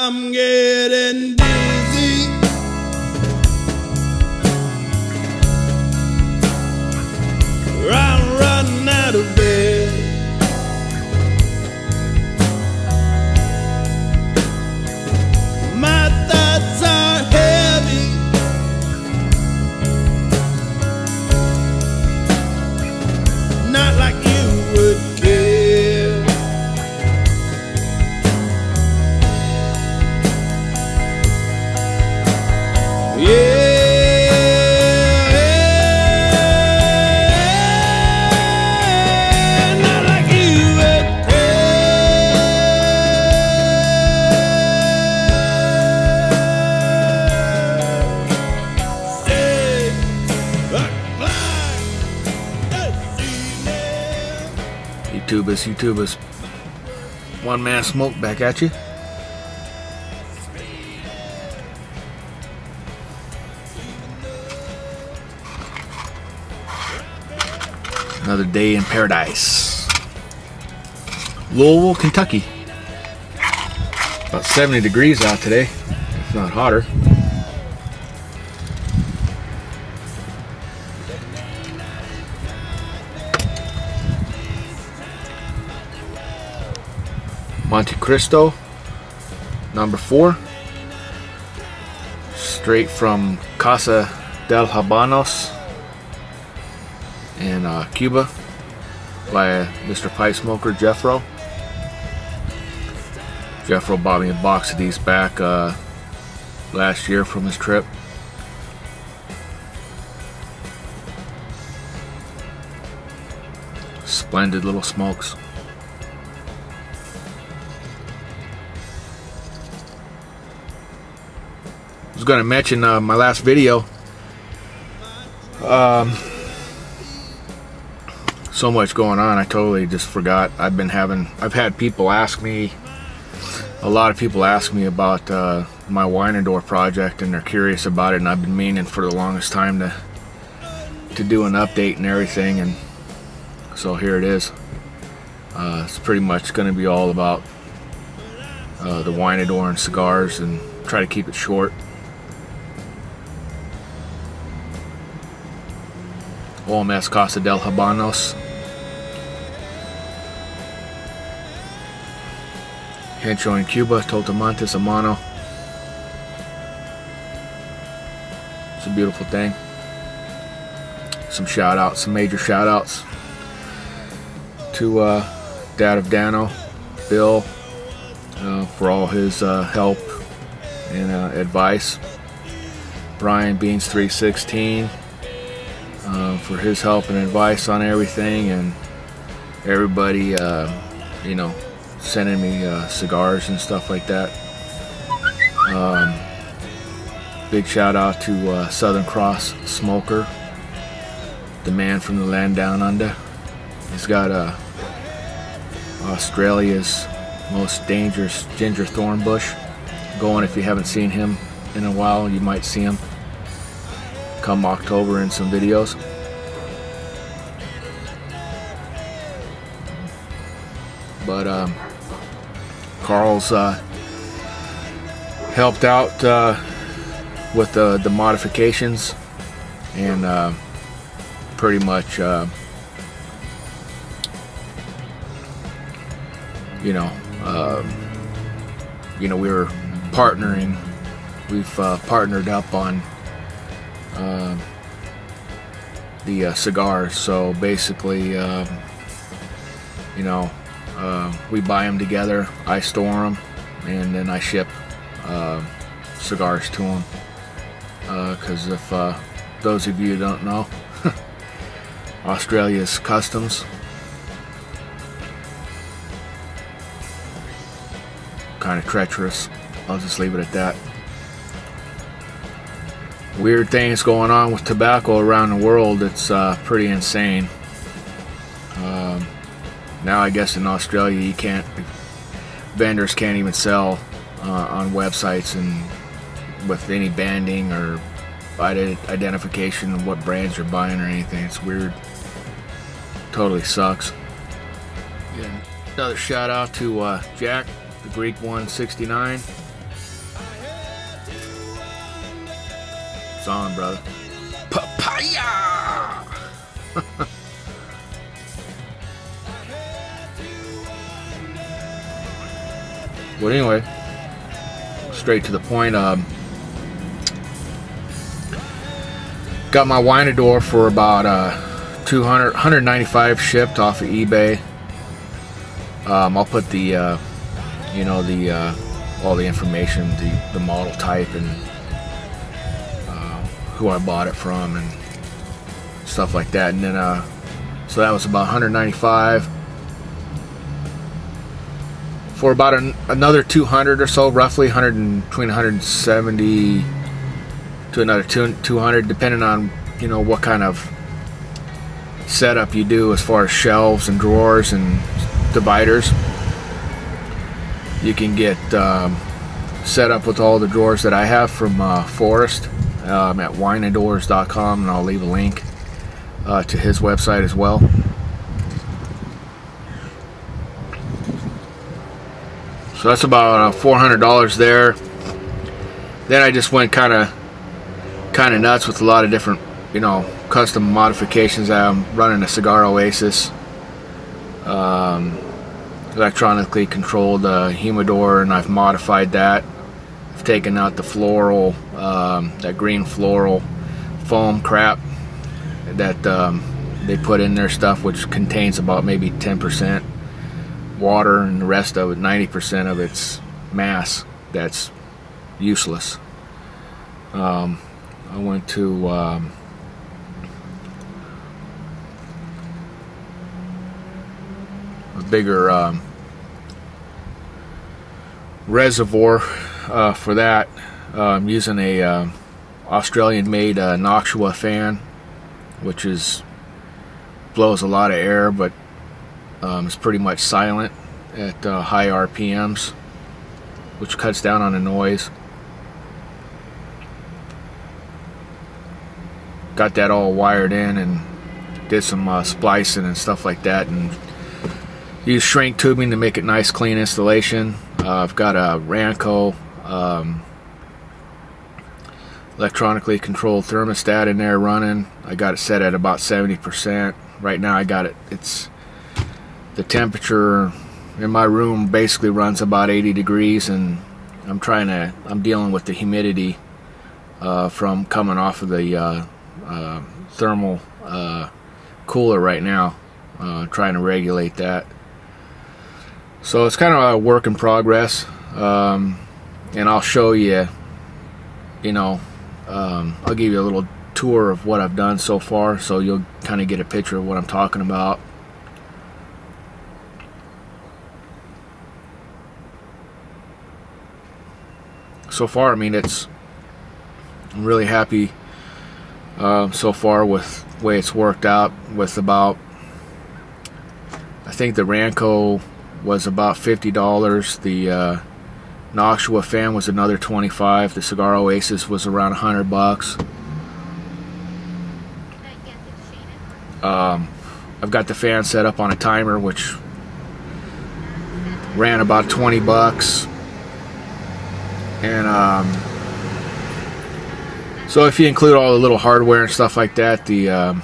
I'm getting dizzy. YouTubers, YouTubers. One man smoke back at you. Another day in paradise. Louisville, Kentucky. About 70 degrees out today, if not hotter. Monte Cristo, number four. Straight from Casa del Habanos in uh, Cuba by Mr. Pipe Smoker Jeffro. Jeffro bought me a box of these back uh, last year from his trip. Splendid little smokes. Was going to mention uh, my last video. Um, so much going on, I totally just forgot. I've been having, I've had people ask me, a lot of people ask me about uh, my winador project, and they're curious about it. And I've been meaning for the longest time to to do an update and everything, and so here it is. Uh, it's pretty much going to be all about uh, the door and cigars, and try to keep it short. OMS Casa del Habanos. Hecho en Cuba, Totalmente a Mano. It's a beautiful thing. Some shout outs, some major shout outs to uh, Dad of Dano, Bill, uh, for all his uh, help and uh, advice. Brian Beans 316 uh, for his help and advice on everything, and everybody, uh, you know, sending me uh, cigars and stuff like that. Um, big shout out to uh, Southern Cross Smoker, the man from the land down under. He's got uh, Australia's most dangerous ginger thorn bush going. If you haven't seen him in a while, you might see him come October in some videos. Uh, helped out uh, with the, the modifications and uh, pretty much, you know, you know, we were partnering. We've uh, partnered up on uh, the uh, cigars. So basically, um, you know, uh, we buy them together. I store them, and then I ship uh, cigars to them. Because if uh, those of you don't know, Australia's customs kind of treacherous. I'll just leave it at that weird things going on with tobacco around the world. It's uh, pretty insane now I guess in Australia you can't vendors can't even sell uh, on websites and with any banding or identification of what brands you're buying or anything. It's weird. Totally sucks. Yeah. Another shout out to uh, Jack, the Greek 169. It's on, brother. Papaya! But anyway, straight to the point. Um, got my Winador for about uh, 200, 195 shipped off of eBay. Um, I'll put the, uh, you know, the uh, all the information, the the model type, and uh, who I bought it from, and stuff like that. And then, uh, so that was about 195 for about an, another 200 or so, roughly 100 and, between 170 to another 200, depending on you know what kind of setup you do as far as shelves and drawers and dividers. You can get um, set up with all the drawers that I have from uh, Forrest um, at wineadors.com, and I'll leave a link uh, to his website as well. So that's about uh, $400 there. Then I just went kind of kind of nuts with a lot of different, you know, custom modifications. I'm running a Cigar Oasis, um, electronically controlled uh, humidor, and I've modified that. I've taken out the floral, um, that green floral foam crap that um, they put in their stuff, which contains about maybe 10% water, and the rest of it, 90% of its mass, that's useless. Um, I went to um, a bigger um, reservoir uh, for that. I'm using a uh, Australian-made uh, Noctua fan, which is blows a lot of air, but um, it's pretty much silent at uh, high RPMs, which cuts down on the noise. got that all wired in and did some uh, splicing and stuff like that and use shrink tubing to make it nice clean installation. Uh, I've got a Ranco um, electronically controlled thermostat in there running. I got it set at about 70% right now I got it it's the temperature in my room basically runs about 80 degrees and I'm trying to I'm dealing with the humidity uh, from coming off of the uh, uh, thermal uh, cooler right now, uh, trying to regulate that. So it's kind of a work in progress, um, and I'll show you, you know, um, I'll give you a little tour of what I've done so far so you'll kind of get a picture of what I'm talking about. So far, I mean, it's, I'm really happy uh, so far with the way it's worked out with about I think the Ranco was about $50 the uh, Noctua fan was another 25 the Cigar Oasis was around 100 bucks. Um, I've got the fan set up on a timer which ran about 20 bucks and um, so if you include all the little hardware and stuff like that, the um,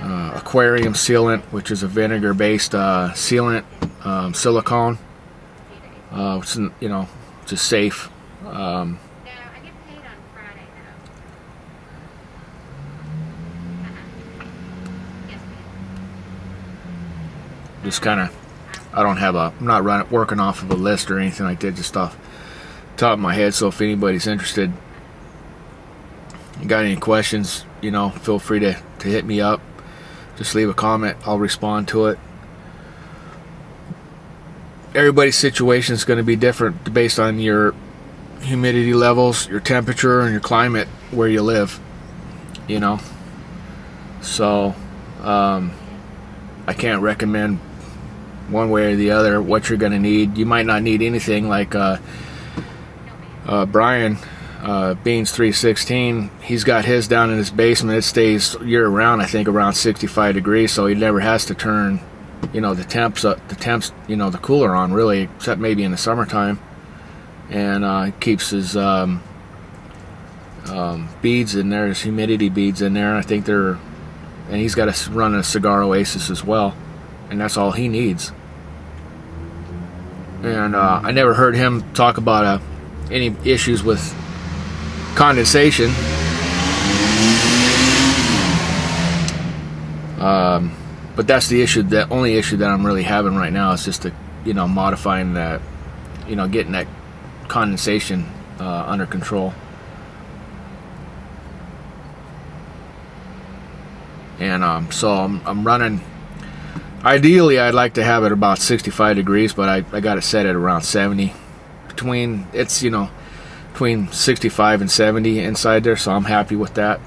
uh, aquarium sealant, which is a vinegar-based uh, sealant, um, silicone, uh, which is, you know, just safe. Um, just kind of, I don't have a, I'm not running, working off of a list or anything like that, just off top of my head. So if anybody's interested, got any questions, you know, feel free to, to hit me up. Just leave a comment. I'll respond to it. Everybody's situation is going to be different based on your humidity levels, your temperature, and your climate where you live. You know? So, um, I can't recommend one way or the other what you're going to need. You might not need anything like uh, uh, Brian uh, Beans 316, he's got his down in his basement. It stays year round, I think, around 65 degrees, so he never has to turn, you know, the temps up, the temps, you know, the cooler on really, except maybe in the summertime, and uh, keeps his um, um, beads in there. There's humidity beads in there. I think they're, and he's got to run a cigar oasis as well, and that's all he needs. And uh, I never heard him talk about uh, any issues with condensation. Um, but that's the issue. The only issue that I'm really having right now is just the, you know, modifying that, you know, getting that condensation uh, under control. And um, so I'm, I'm running. Ideally, I'd like to have it about 65 degrees, but I, I got it set at around 70. Between it's you know between 65 and 70 inside there, so I'm happy with that.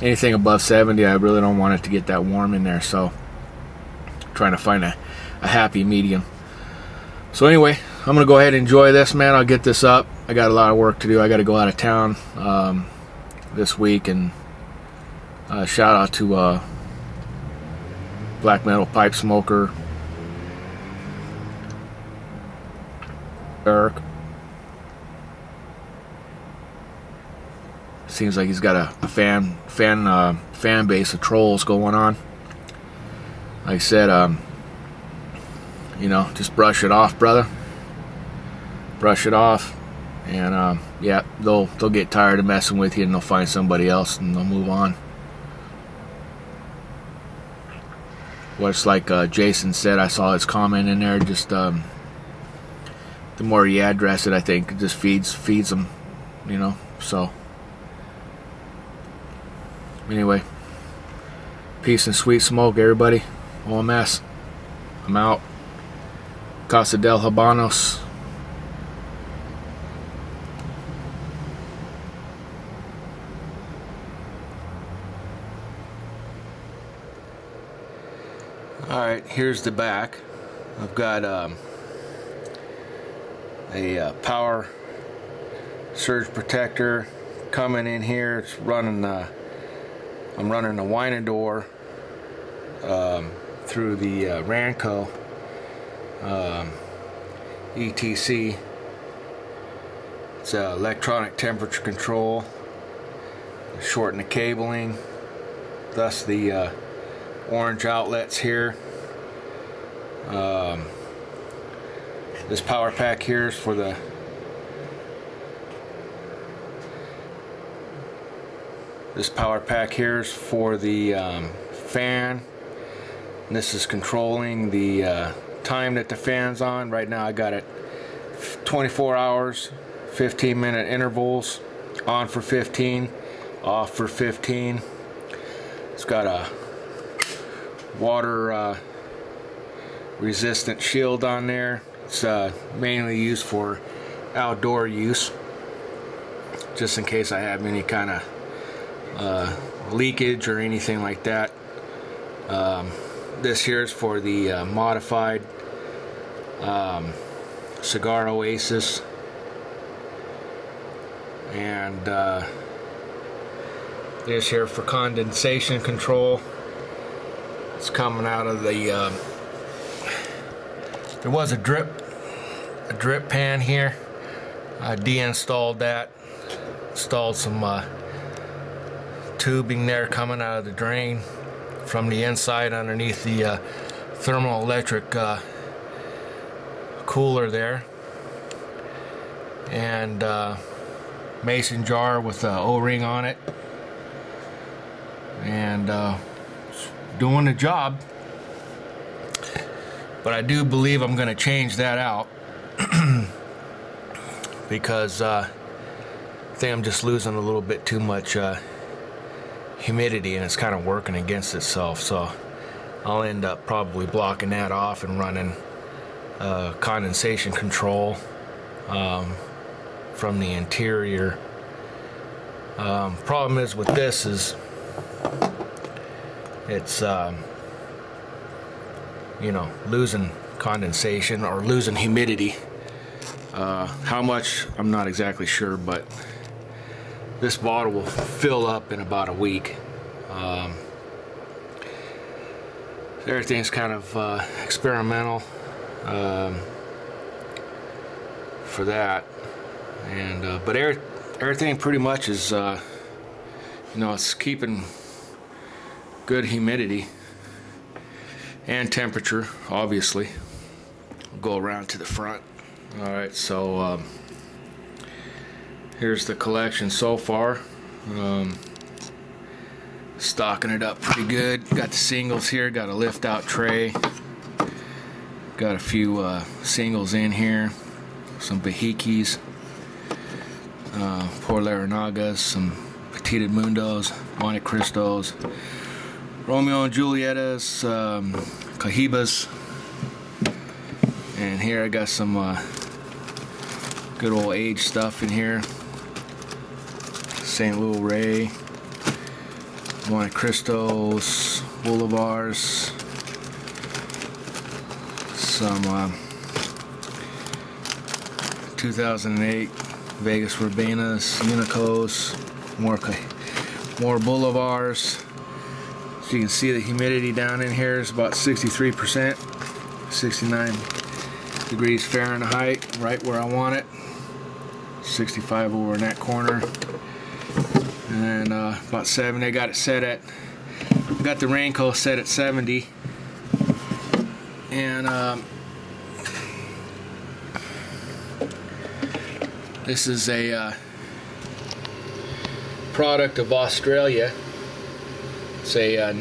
Anything above 70, I really don't want it to get that warm in there, so trying to find a, a happy medium. So anyway, I'm gonna go ahead and enjoy this, man. I'll get this up. I got a lot of work to do. I got to go out of town um, this week, and uh, shout out to uh, Black Metal Pipe Smoker Eric. Seems like he's got a, a fan fan uh, fan base of trolls going on. Like I said, um, you know, just brush it off, brother. Brush it off, and um, yeah, they'll they'll get tired of messing with you, and they'll find somebody else, and they'll move on. It's like uh, Jason said. I saw his comment in there. Just um, the more you address it, I think it just feeds feeds them, you know. So anyway, peace and sweet smoke, everybody. OMS. I'm out. Casa del Habanos. All right, here's the back. I've got um, a uh, power surge protector coming in here. It's running. Uh, I'm running a Winador um, through the uh, Ranco um, ETC. It's uh, electronic temperature control. Shorten the cabling. Thus the uh, orange outlets here. Um, this power pack here is for the this power pack here is for the um, fan. And this is controlling the uh, time that the fan's on. Right now I got it 24 hours 15 minute intervals on for 15 off for 15 it's got a water uh, resistant shield on there. It's uh, mainly used for outdoor use, just in case I have any kind of uh, leakage or anything like that. Um, this here is for the uh, modified um, Cigar Oasis, and uh, this here for condensation control. It's coming out of the. Um, there was a drip, a drip pan here. I deinstalled that. Installed some uh, tubing there coming out of the drain from the inside underneath the uh, thermoelectric uh, cooler there. And uh, mason jar with an O-ring on it. And uh, doing the job. But I do believe I'm going to change that out because uh, I think I'm just losing a little bit too much uh, humidity and it's kind of working against itself. So I'll end up probably blocking that off and running uh, condensation control um, from the interior. Um, problem is with this is it's um, you know losing condensation or losing humidity uh, how much I'm not exactly sure but this bottle will fill up in about a week um, everything's kind of uh, experimental um, for that and uh, but er everything pretty much is uh, you know, it's keeping good humidity and temperature, obviously. Go around to the front. All right, so um, here's the collection so far. Um, stocking it up pretty good. Got the singles here, got a lift out tray. Got a few uh, singles in here, some Behikes, uh, Por Larrañagas, some Petit Edmundos, Monte Cristos, Romeo and Julietas, um, Cohibas, and here I got some uh, good old age stuff in here. St. Luis Rey, Monte Cristos, Bolivars, some uh, 2008 Vegas Robainas, Unicos, more more Bolivars. So you can see the humidity down in here is about 63%, 69 degrees Fahrenheit, right where I want it. 65 over in that corner. And uh, about 7, I got it set at, got the Ranco set at 70. And um, this is a uh, product of Australia. It's a uh,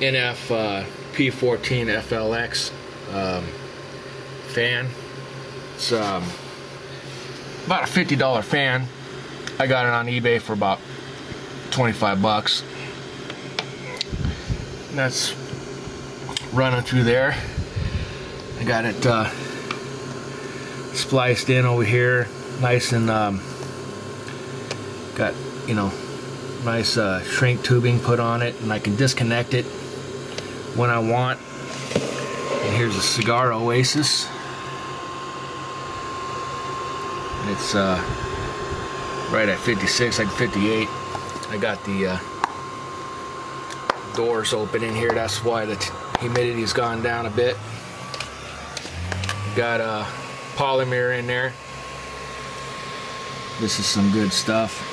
NF uh, P14 FLX um, fan. It's um, about a $50 fan. I got it on eBay for about 25 bucks. That's running through there. I got it uh, spliced in over here, nice and um, got you know nice uh, shrink tubing put on it, and I can disconnect it when I want. And here's a cigar Oasis. It's uh, right at 56, like 58. I got the uh, doors open in here. That's why the humidity's gone down a bit. Got a polymer in there. This is some good stuff.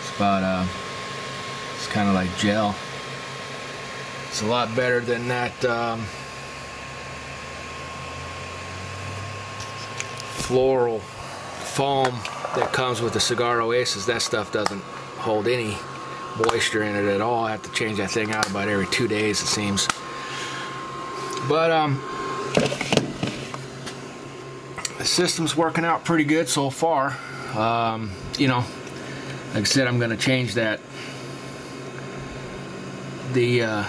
It's about uh, it's kind of like gel. It's a lot better than that um, floral foam that comes with the Cigar Oasis. That stuff doesn't hold any moisture in it at all. I have to change that thing out about every two days it seems. But um, the system's working out pretty good so far. Um, you know, like I said, I'm going to change that. The uh,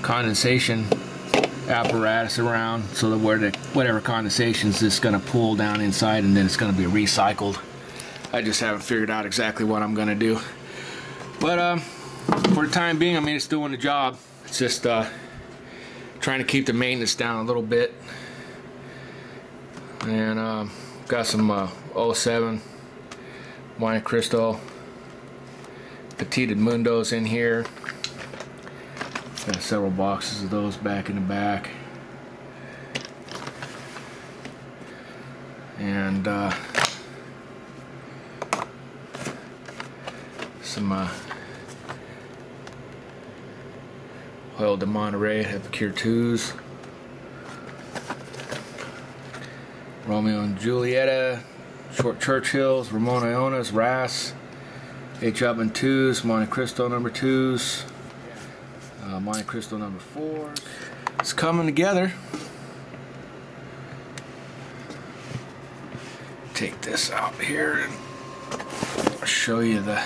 condensation apparatus around so that where the whatever condensation is just going to pool down inside and then it's going to be recycled. I just haven't figured out exactly what I'm going to do. But um, for the time being, I mean, it's doing the job. It's just uh, trying to keep the maintenance down a little bit. And uh, got some uh, 07 Monte Cristo Petit Edmundos in here. Got several boxes of those back in the back. And uh, some uh, Hoyo de Monterrey Epicure 2s. Romeo and Julieta, Short Churchills, Ramon Allones, Ras, H. Upmann 2s, Monte Cristo number 2s, uh, Monte Cristo number four. It's coming together. Take this out here and show you the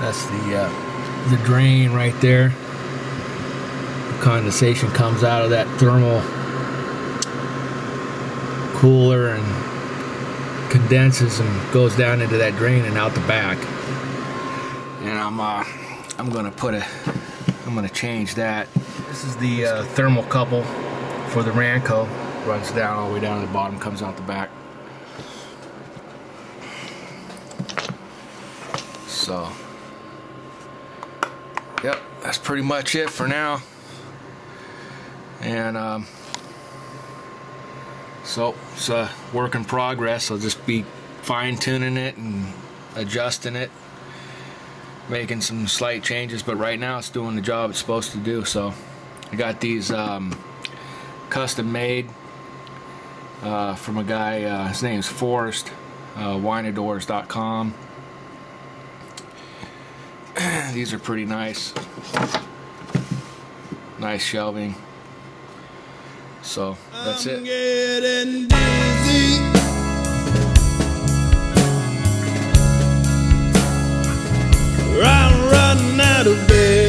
That's the uh, the drain right there. The condensation comes out of that thermal cooler and condenses and goes down into that drain and out the back. I'm uh, I'm gonna put a I'm gonna change that. This is the uh, thermocouple for the Ranco. Runs down all the way down to the bottom, comes out the back. So yep, that's pretty much it for now. And um, so it's a work in progress. I'll just be fine tuning it and adjusting it, making some slight changes. But right now, it's doing the job it's supposed to do. So I got these um, custom made uh, from a guy. Uh, his name's Forrest. Uh, wineadors.com. These are pretty nice. Nice shelving. So that's it. gotten out of bed.